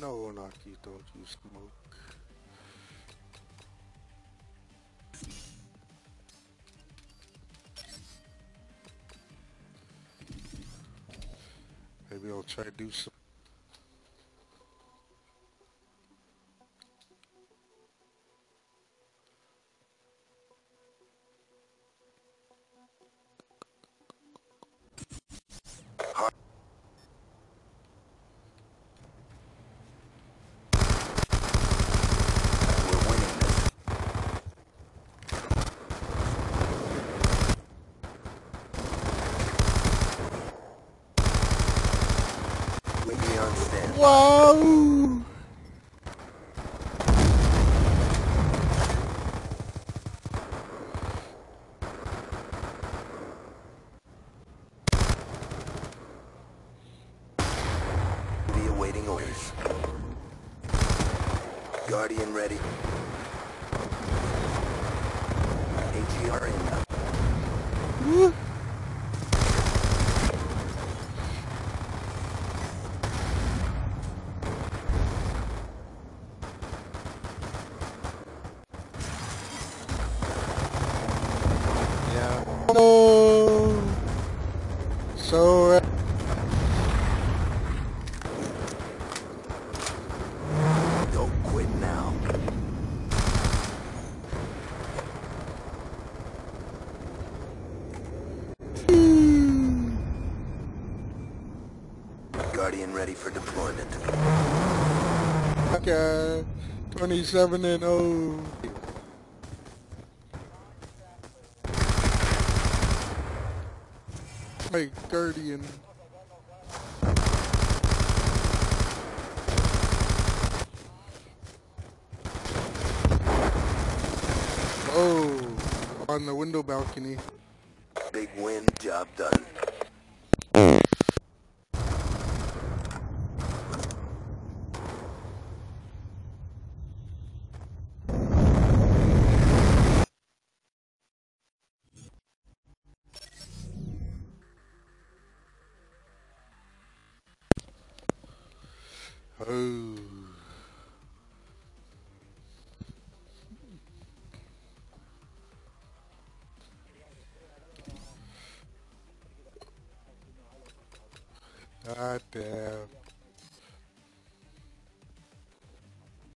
No, Naki, don't you smoke. Maybe I'll try to do some. Wow! Be awaiting orders. Guardian ready. AGR inbound. Woo. Yeah. No. So. Don't quit now. Guardian ready for deployment. okay. 27 and 0. My guardian. Oh, on the window balcony. Big win, job done. Oh. God damn.